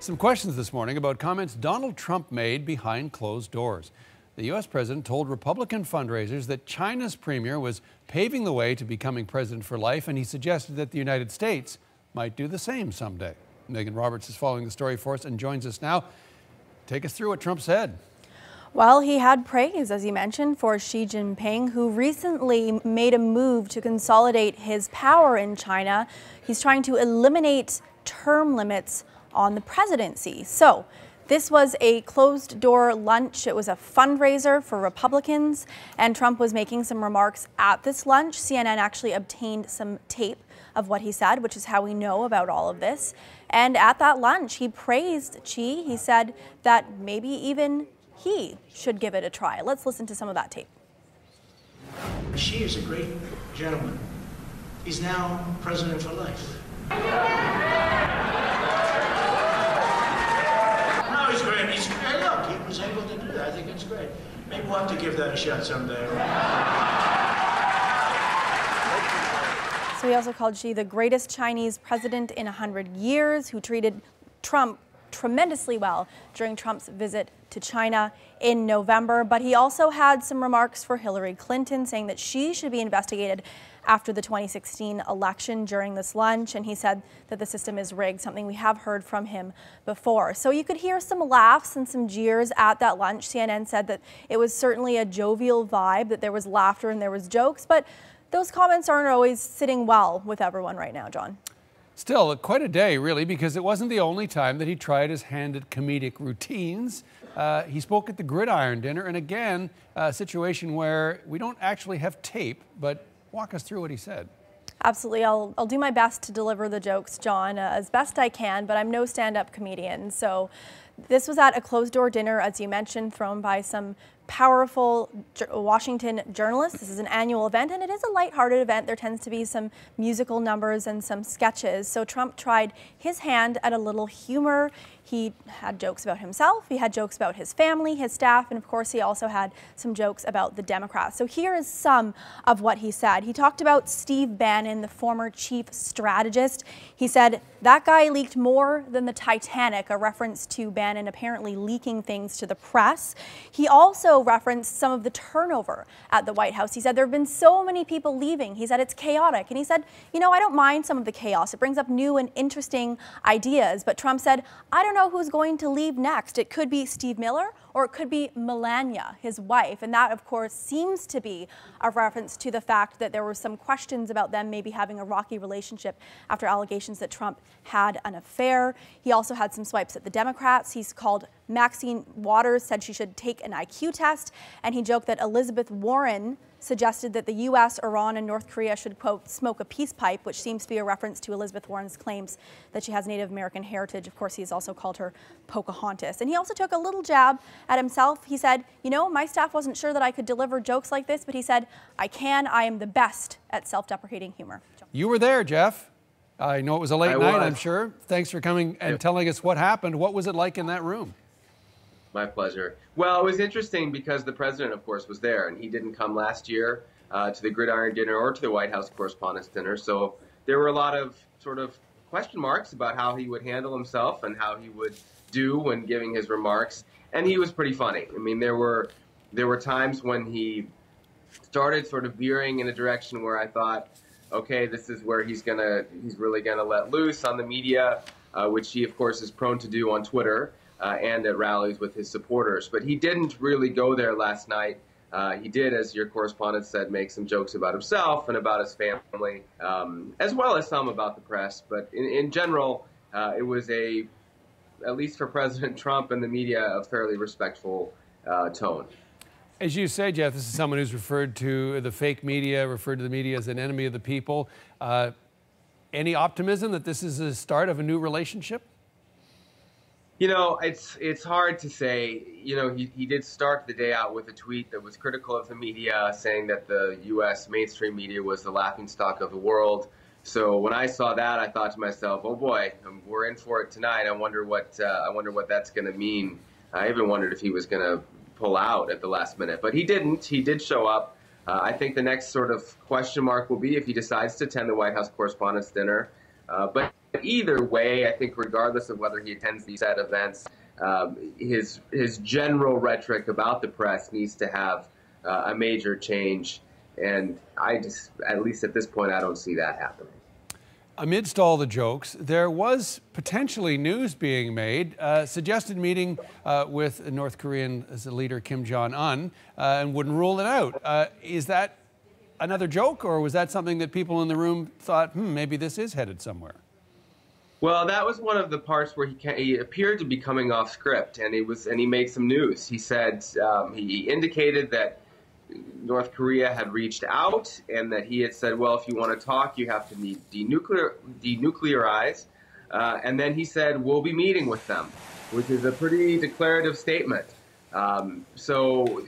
Some questions this morning about comments Donald Trump made behind closed doors. The U.S. president told Republican fundraisers that China's premier was paving the way to becoming president for life, and he suggested that the United States might do the same someday. Megan Roberts is following the story for us and joins us now. Take us through what Trump said. Well, he had praise, as you mentioned, for Xi Jinping, who recently made a move to consolidate his power in China. He's trying to eliminate term limits on the presidency. So, this was a closed door lunch. It was a fundraiser for Republicans, and Trump was making some remarks at this lunch. CNN actually obtained some tape of what he said, which is how we know about all of this. And at that lunch, he praised Xi. He said that maybe even he should give it a try. Let's listen to some of that tape. Xi is a great gentleman. He's now president for life. Was able to do that. I think it's great. Maybe we'll have to give that a shot someday. So he also called Xi the greatest Chinese president in 100 years, who treated Trump tremendously well during Trump's visit to China in November. But he also had some remarks for Hillary Clinton, saying that she should be investigated after the 2016 election during this lunch, and he said that the system is rigged, something we have heard from him before. So you could hear some laughs and some jeers at that lunch. CNN said that it was certainly a jovial vibe, that there was laughter and there was jokes, but those comments aren't always sitting well with everyone right now, John. Still, quite a day, really, because it wasn't the only time that he tried his hand at comedic routines. Uh, he spoke at the Gridiron Dinner, and again, a situation where we don't actually have tape, but Walk us through what he said. Absolutely. I'll, I'll do my best to deliver the jokes, John, uh, as best I can, but I'm no stand up comedian. So this was at a closed door dinner, as you mentioned, thrown by some powerful Washington journalists. This is an annual event, and it is a lighthearted event. There tends to be some musical numbers and some sketches. So Trump tried his hand at a little humor. He had jokes about himself, he had jokes about his family, his staff, and of course he also had some jokes about the Democrats. So here is some of what he said. He talked about Steve Bannon, the former chief strategist. He said, that guy leaked more than the Titanic, a reference to Bannon apparently leaking things to the press. He also referenced some of the turnover at the White House. He said there have been so many people leaving. He said it's chaotic. And he said, you know, I don't mind some of the chaos. It brings up new and interesting ideas. But Trump said, I don't know who's going to leave next. It could be Steve Miller or it could be Melania, his wife. And that, of course, seems to be a reference to the fact that there were some questions about them maybe having a rocky relationship after allegations that Trump had an affair. He also had some swipes at the Democrats. He's called Maxine Waters, said she should take an IQ test. And he joked that Elizabeth Warren suggested that the U.S., Iran, and North Korea should, quote, smoke a peace pipe, which seems to be a reference to Elizabeth Warren's claims that she has Native American heritage. Of course, he's also called her Pocahontas. And he also took a little jab at himself. He said, you know, my staff wasn't sure that I could deliver jokes like this, but he said, I can. I am the best at self-deprecating humor. You were there, Jeff. I know it was a late I night, was. I'm sure. Thanks for coming and telling us what happened. What was it like in that room? My pleasure. Well, it was interesting because the president, of course, was there, and he didn't come last year uh, to the Gridiron Dinner or to the White House Correspondents' Dinner. So there were a lot of sort of question marks about how he would handle himself and how he would do when giving his remarks. And he was pretty funny. I mean, there were there were times when he started sort of veering in a direction where I thought, okay, this is where he's gonna he's really gonna let loose on the media, uh, which he of course is prone to do on Twitter uh, and at rallies with his supporters. But he didn't really go there last night. Uh, he did, as your correspondent said, make some jokes about himself and about his family, um, as well as some about the press. But in, in general, uh, it was a, at least for President Trump and the media, a fairly respectful uh, tone. As you say, Jeff, this is someone who's referred to the fake media, referred to the media as an enemy of the people. Uh, any optimism that this is the start of a new relationship? You know, it's it's hard to say. You know, he, he did start the day out with a tweet that was critical of the media, saying that the U.S. mainstream media was the laughingstock of the world. So when I saw that, I thought to myself, "Oh boy, um, we're in for it tonight." I wonder what uh, I wonder what that's going to mean. I even wondered if he was going to pull out at the last minute, but he didn't. He did show up. Uh, I think the next sort of question mark will be if he decides to attend the White House Correspondents' Dinner. Uh, but either way, I think regardless of whether he attends these set events, um, his his general rhetoric about the press needs to have uh, a major change. And I just, at least at this point, I don't see that happening. Amidst all the jokes, there was potentially news being made, uh, suggested meeting uh, with North Korean leader Kim Jong Un, uh, and wouldn't rule it out. Uh, is that another joke, or was that something that people in the room thought, hmm, maybe this is headed somewhere? Well, that was one of the parts where he, he appeared to be coming off script, and he was, and he made some news. He said um, he indicated that North Korea had reached out and that he had said, well, if you want to talk, you have to denuclear, denuclearize. Uh, and then he said, we'll be meeting with them, which is a pretty declarative statement. Um, so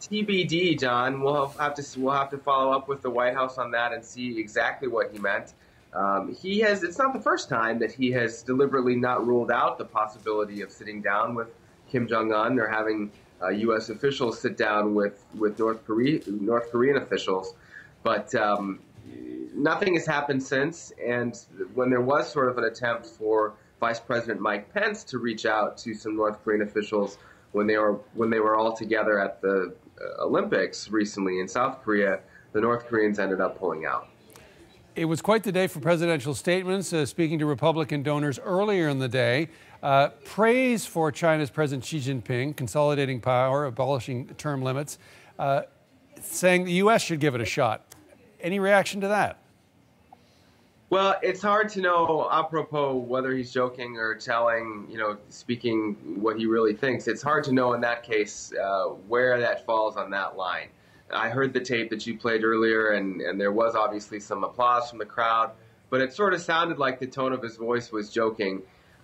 TBD, John. We'll have to we'll have to follow up with the White House on that and see exactly what he meant. Um, he has. It's not the first time that he has deliberately not ruled out the possibility of sitting down with Kim Jong Un or having uh, U.S. officials sit down with, with North, Korea, North Korean officials. But um, nothing has happened since. And when there was sort of an attempt for Vice President Mike Pence to reach out to some North Korean officials when they were when they were all together at the uh, Olympics recently in South Korea, the North Koreans ended up pulling out. It was quite the day for presidential statements. Uh, speaking to Republican donors earlier in the day, uh, praise for China's President Xi Jinping, consolidating power, abolishing term limits, uh, saying the U.S. should give it a shot. Any reaction to that? Well, it's hard to know apropos whether he's joking or telling, you know, speaking what he really thinks. It's hard to know in that case uh, where that falls on that line. I heard the tape that you played earlier, and, and there was obviously some applause from the crowd, but it sort of sounded like the tone of his voice was joking.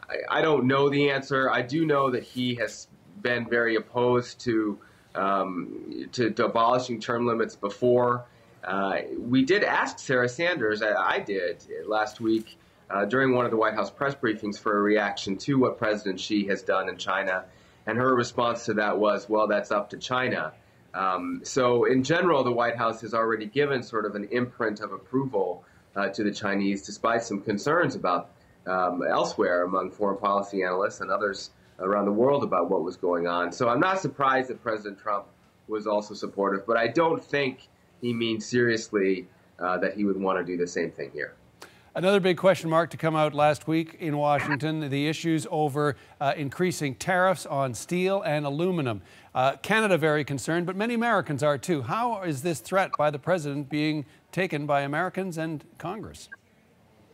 I, I don't know the answer. I do know that he has been very opposed to, um, to, to abolishing term limits before. Uh, we did ask Sarah Sanders, I, I did last week uh, during one of the White House press briefings for a reaction to what President Xi has done in China. And her response to that was, well, that's up to China. Um, so, in general, the White House has already given sort of an imprint of approval uh, to the Chinese, despite some concerns about um, elsewhere among foreign policy analysts and others around the world about what was going on. So, I'm not surprised that President Trump was also supportive, but I don't think he means seriously uh, that he would want to do the same thing here. Another big question mark to come out last week in Washington the issues over uh, increasing tariffs on steel and aluminum. Uh, Canada very concerned, but many Americans are too. How is this threat by the president being taken by Americans and Congress?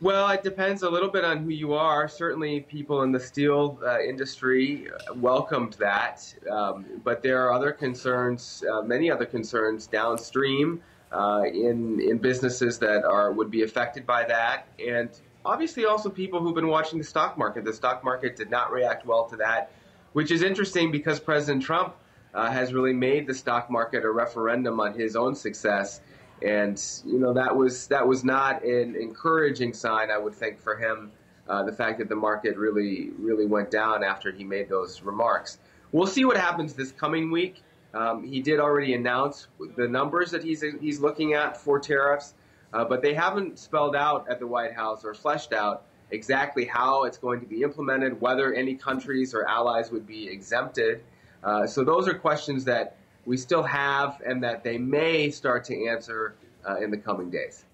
Well, it depends a little bit on who you are. Certainly, people in the steel uh, industry welcomed that, um, but there are other concerns, uh, many other concerns downstream uh, in in businesses that are would be affected by that, and obviously also people who've been watching the stock market. The stock market did not react well to that, which is interesting because President Trump uh, has really made the stock market a referendum on his own success, and you know that was that was not an encouraging sign, I would think, for him. Uh, the fact that the market really really went down after he made those remarks. We'll see what happens this coming week. Um, he did already announce the numbers that he's he's looking at for tariffs, uh, but they haven't spelled out at the White House or fleshed out exactly how it's going to be implemented, whether any countries or allies would be exempted. Uh, so those are questions that we still have and that they may start to answer uh, in the coming days.